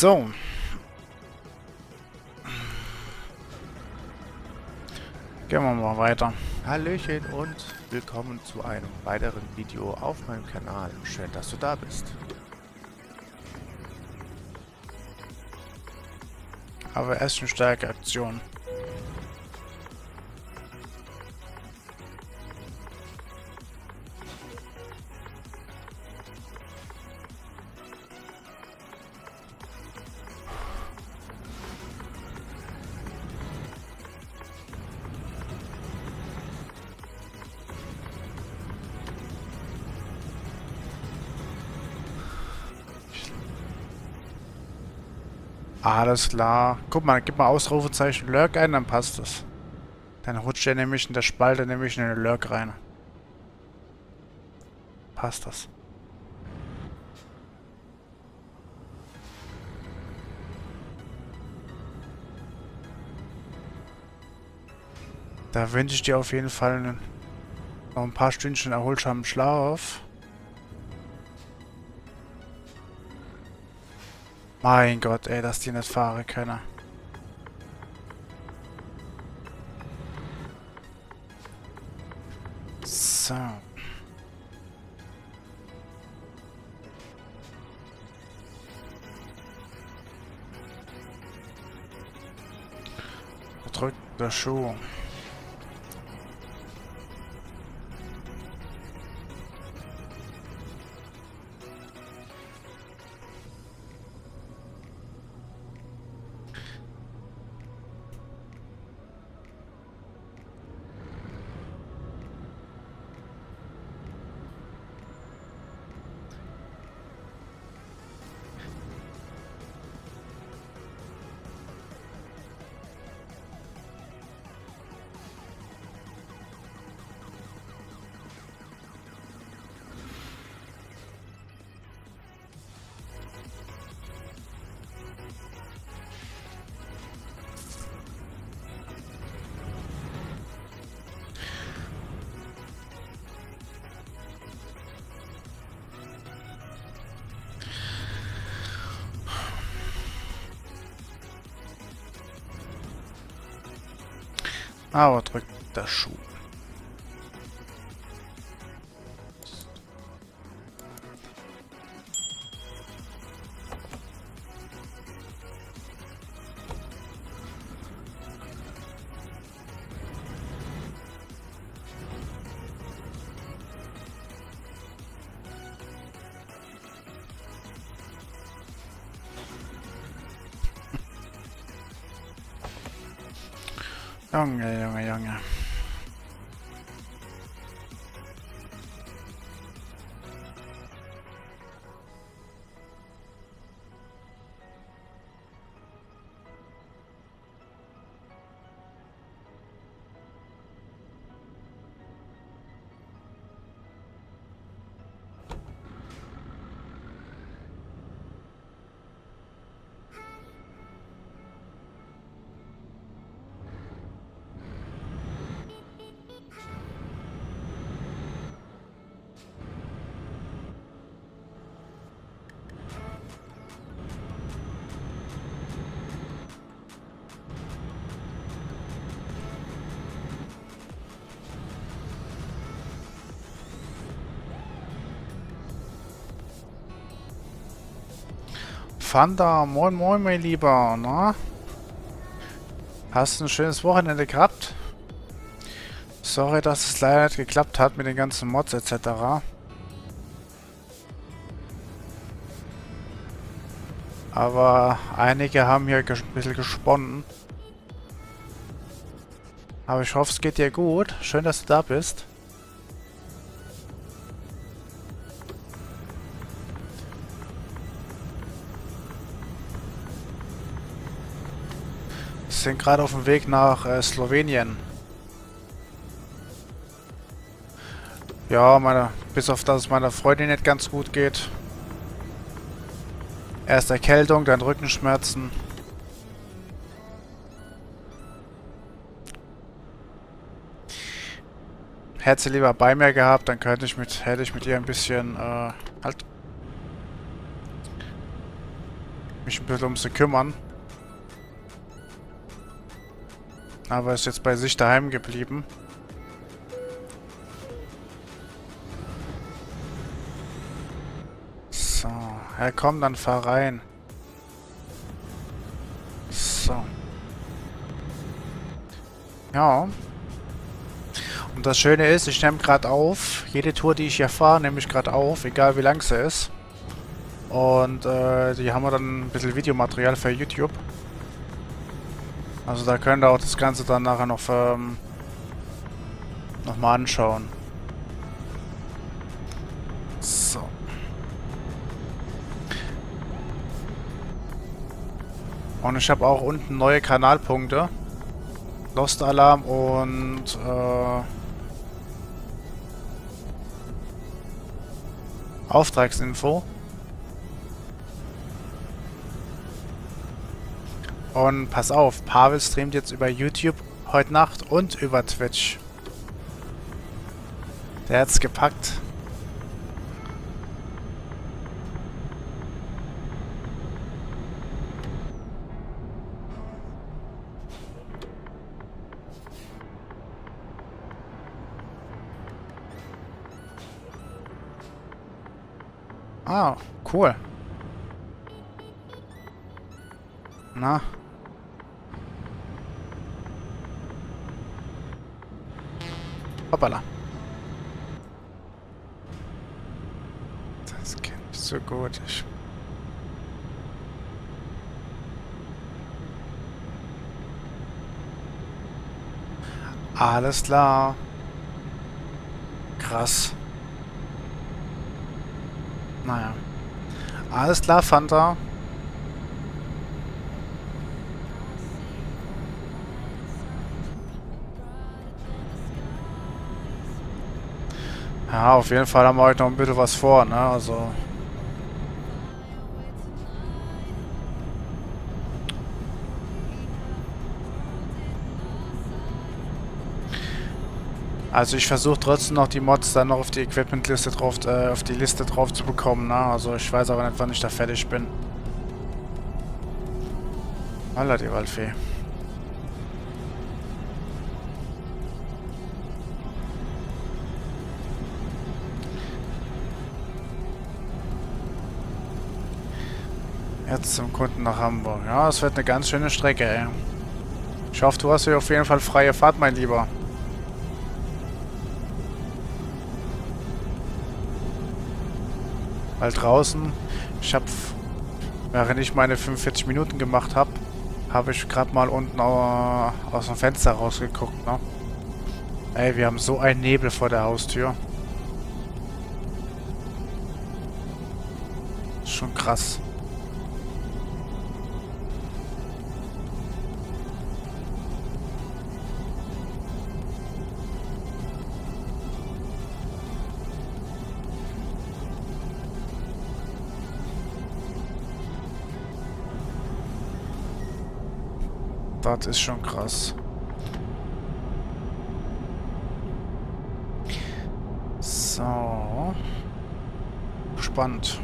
So. Gehen wir mal weiter. Hallöchen und willkommen zu einem weiteren Video auf meinem Kanal. Schön, dass du da bist. Aber erst eine starke Aktion. Alles klar. Guck mal, gib mal Ausrufezeichen Lurk ein, dann passt das. Dann rutscht er nämlich in der Spalte nämlich in den Lurk rein. Passt das. Da wünsche ich dir auf jeden Fall noch ein paar Stündchen erholsamen Schlaf. Mein Gott, ey, dass die nicht fahren können. So. Drückt der Schuh. Aber drückt der Schuh. Ånge, ånge, ånge. Fanda, moin moin mein Lieber, na? Hast ein schönes Wochenende gehabt? Sorry, dass es leider nicht geklappt hat mit den ganzen Mods etc. Aber einige haben hier ein bisschen gesponnen. Aber ich hoffe, es geht dir gut. Schön, dass du da bist. Sind gerade auf dem Weg nach äh, Slowenien. Ja, meine, bis auf dass es meiner Freundin nicht ganz gut geht. Erst Erkältung, dann Rückenschmerzen. Hätte sie lieber bei mir gehabt, dann könnte ich mit, hätte ich mit ihr ein bisschen äh, halt mich ein bisschen um sie kümmern. Aber ist jetzt bei sich daheim geblieben. So, ja komm, dann fahr rein. So. Ja. Und das Schöne ist, ich nehme gerade auf. Jede Tour, die ich hier fahre, nehme ich gerade auf, egal wie lang sie ist. Und äh, die haben wir dann ein bisschen Videomaterial für YouTube. Also da könnt ihr auch das Ganze dann nachher noch ähm, nochmal anschauen. So. Und ich habe auch unten neue Kanalpunkte. Lost Alarm und äh, Auftragsinfo. Und pass auf, Pavel streamt jetzt über YouTube heute Nacht und über Twitch. Der hat's gepackt. Ah, cool. Na? Hoppala. Das kenne ich so gut. Ich Alles klar. Krass. Naja. Alles klar, Fanta. Ja, auf jeden Fall haben wir heute noch ein bisschen was vor, ne? Also. Also ich versuche trotzdem noch die Mods dann noch auf die Equipment-Liste drauf, äh, auf die Liste drauf zu bekommen, ne? Also ich weiß aber nicht, wann ich da fertig bin. Alla die Waldfee. Jetzt zum Kunden nach Hamburg. Ja, es wird eine ganz schöne Strecke, ey. Ich hoffe, du hast hier auf jeden Fall freie Fahrt, mein Lieber. Weil draußen, ich habe, während ich meine 45 Minuten gemacht habe, habe ich gerade mal unten aus dem Fenster rausgeguckt, ne? Ey, wir haben so einen Nebel vor der Haustür. Schon krass. Das ist schon krass. So. Spannend.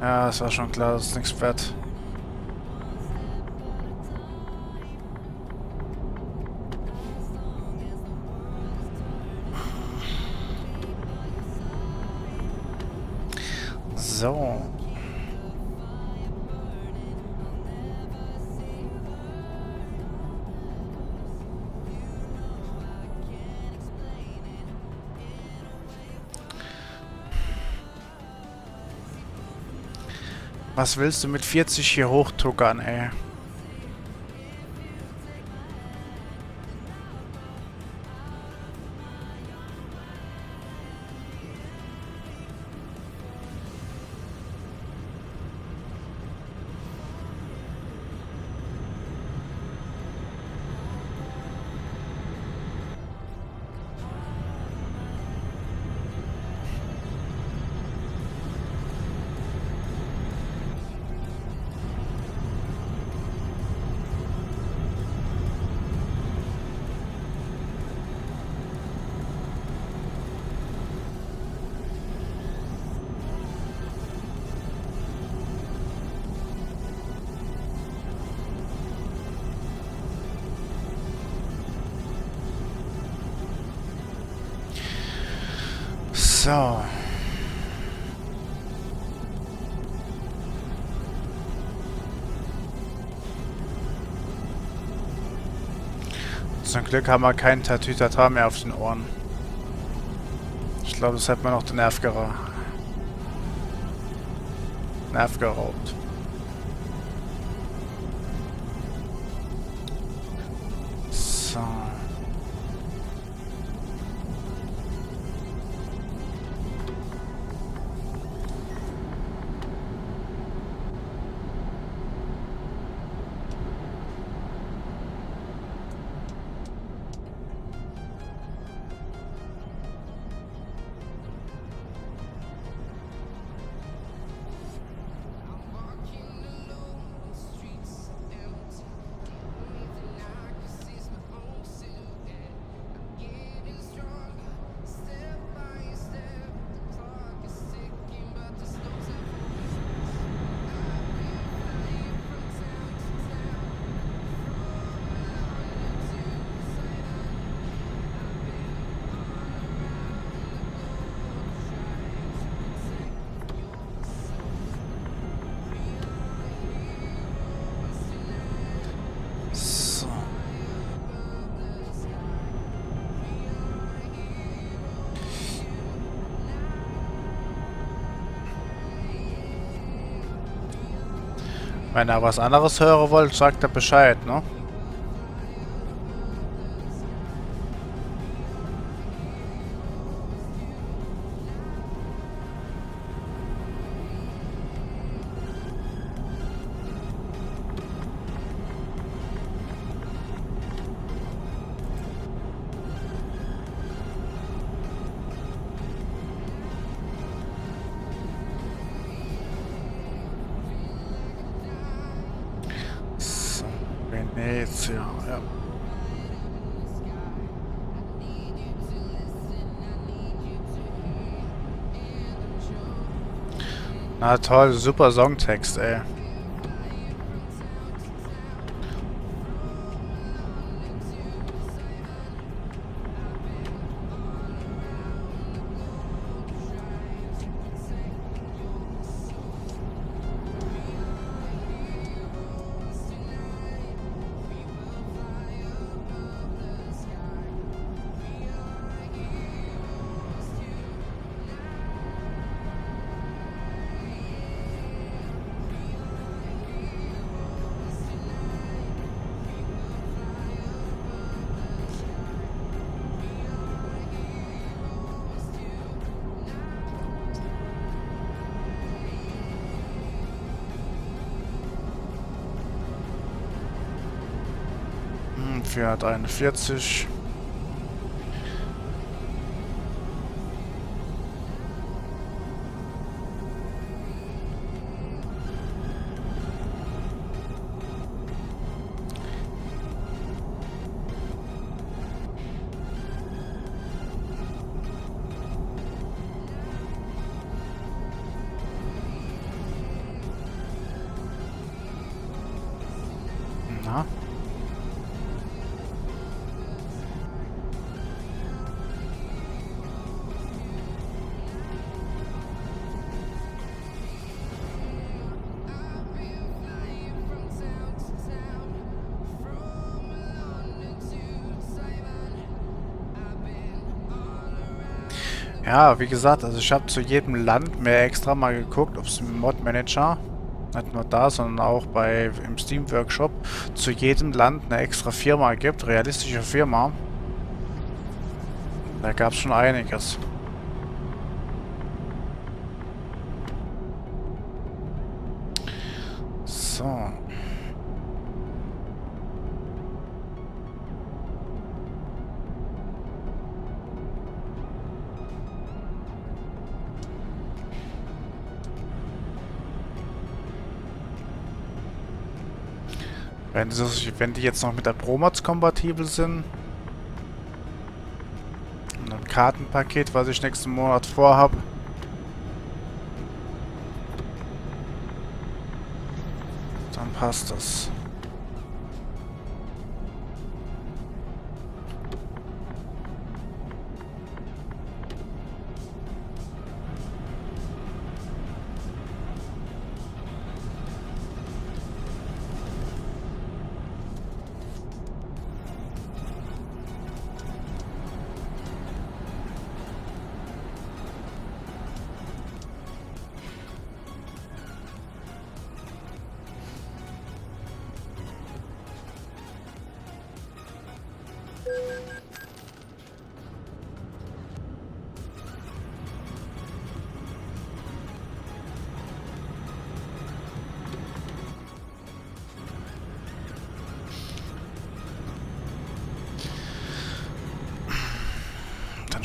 Ja, es war schon klar, dass es nichts wird. Was willst du mit 40 hier hochtuckern, ey? So. Zum Glück haben wir keinen Tatütata mehr auf den Ohren. Ich glaube, das hat mir noch den Nerv, gera Nerv geraubt. Wenn er was anderes hören wollt, sagt er Bescheid, ne? Na toll, super Songtext, ey. Fiat 41. Na? Ja, wie gesagt, also ich habe zu jedem Land mehr extra mal geguckt, ob es im Mod Manager, nicht nur da, sondern auch bei im Steam Workshop, zu jedem Land eine extra Firma gibt, realistische Firma. Da gab es schon einiges. So. Wenn, das, wenn die jetzt noch mit der Promods kompatibel sind. Und ein Kartenpaket, was ich nächsten Monat vorhab. Dann passt das.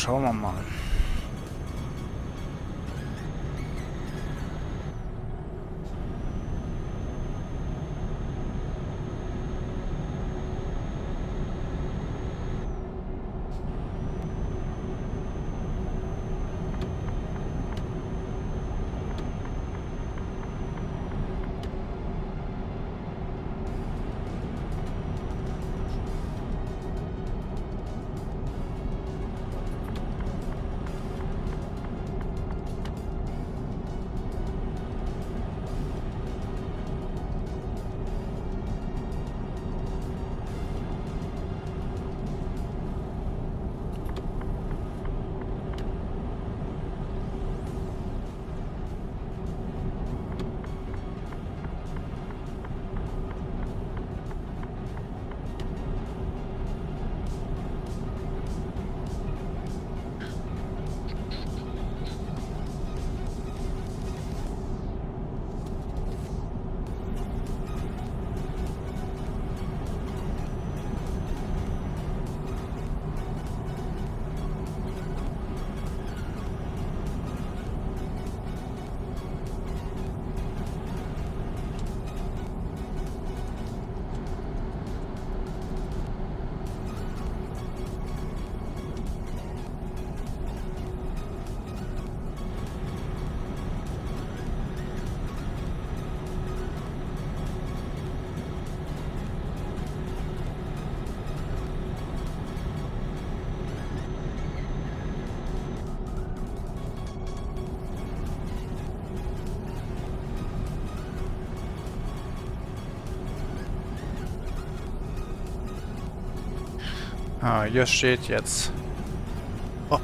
Schauen wir mal. Ah, hier steht jetzt.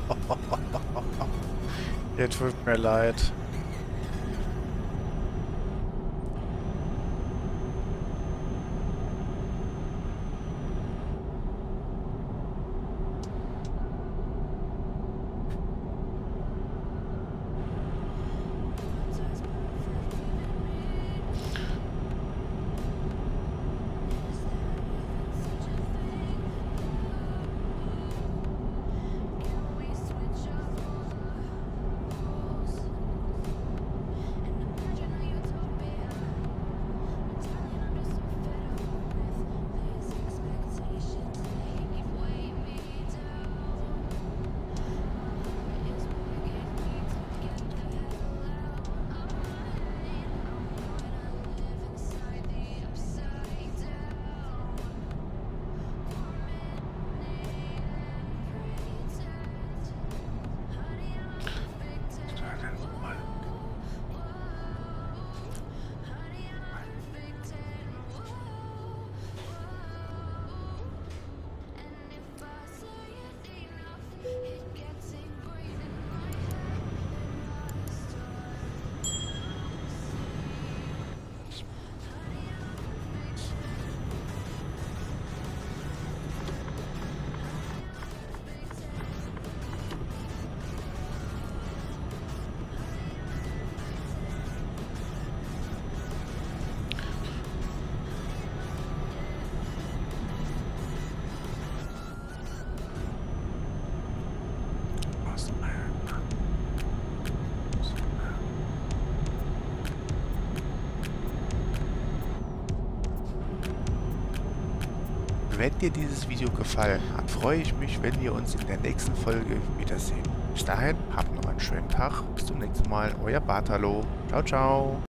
Ihr tut mir leid. Wenn dir dieses Video gefallen hat, freue ich mich, wenn wir uns in der nächsten Folge wiedersehen. Bis dahin, habt noch einen schönen Tag. Bis zum nächsten Mal. Euer Bartalo. Ciao, ciao.